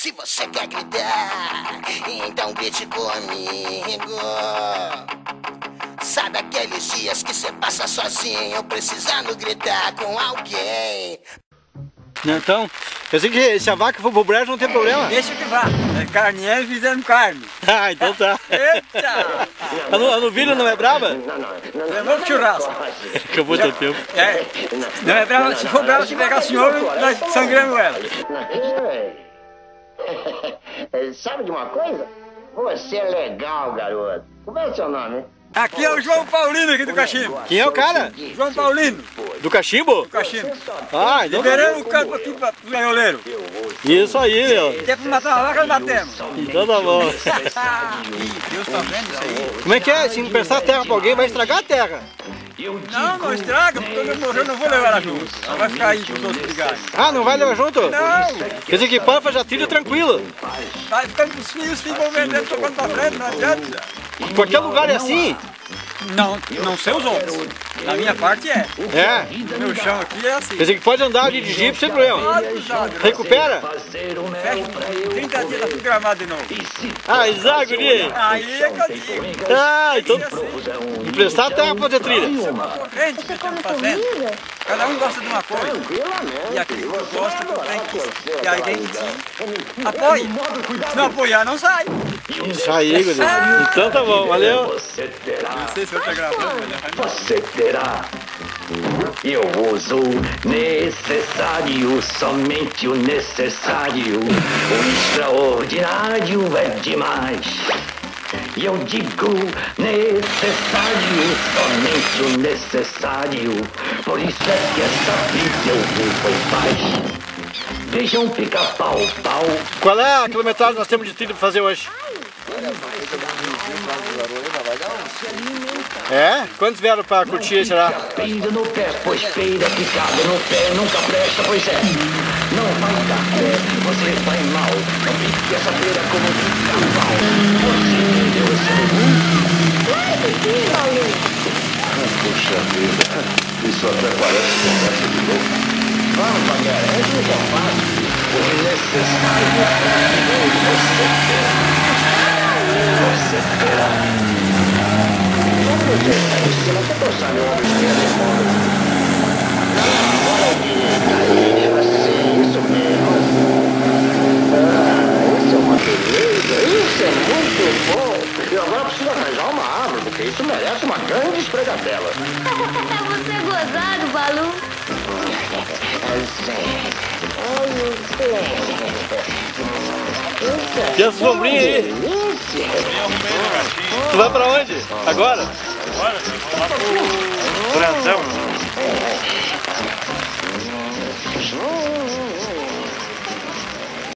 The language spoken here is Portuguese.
Se você quer gritar, então grite comigo. Sabe aqueles dias que você passa sozinho, precisando gritar com alguém? Então, eu sei que se a vaca for pro brejo não tem problema. Deixa que vá. É carneiro fizendo carne. Ah, então tá. Eita! A, nu- a novilha não é brava? Levou pro churrasco. Acabou teu tempo. É. Não é brava, se for brava, se pegar o senhor, nós sangramos ela. Sabe de uma coisa? Você é legal, garoto. Como é o seu nome? Aqui é o João Paulino aqui do Cachimbo. Quem é o cara? João Paulino, Do cachimbo? do Cachimbo. Ah, então. Liberamos o campo aqui para o gaioleiro. Isso aí, meu. Quer matar uma vaca, batemos. Então tá bom. Deus tá vendo isso aí? Como é que é? Se emprestar a terra pra alguém, vai estragar a terra. Não, não estraga, porque quando eu morrer eu não vou levar ela junto. Ela vai ficar aí com os outros brigarem. Ah, não vai levar junto? Não, Quer dizer que panfa já trilha tranquilo. vai ficando com os filhos, os filhos vão vendendo, tocando pra frente, não adianta. Qualquer lugar é assim. Não, não sei os outros. Na minha parte é. É. Meu chão aqui é assim. Quer dizer que pode andar de jipe sem problema. Recupera? Fecha 30 dias tá tudo gramado de novo. Ah, exato, guri. Aí é que eu digo. Ah, então emprestar a terra pra fazer trilha. Corrente que estamos fazendo. Cada um gosta de uma coisa. E aquele que gosta tu tem que. E aí tem que apoia. Se não apoiar, não sai. Isso aí, guri. Então tá bom, valeu. Você terá, Não sei se eu tô gravando, mas você terá. Eu uso necessário, somente o necessário. O extraordinário é demais. E eu digo necessário, somente o necessário. Por isso é que essa vida eu vivo em paz. Vejam pica-pau, pau. Qual é a quilometragem que nós temos de trilha pra fazer hoje? É? Quantos vieram pra curtir, será? Pira no pé, pois peida picada no pé nunca presta, pois é. Não vai dar pé, você vai mal. Não pique essa feira como um pica-pau. Você entendeu esse Puxa vida, isso até parece conversa de louco. Vamos, Paguera, é isso que eu faço. O necessário Você terá. Você não tá sabe onde é Olha assim, isso mesmo. Ah, isso é uma beleza. Isso é muito bom. E agora preciso arranjar uma árvore, porque isso merece uma grande esfregadela. Você é gozado, Balu? E essa sombrinha aí? Tu vai pra onde? Agora? Brandão.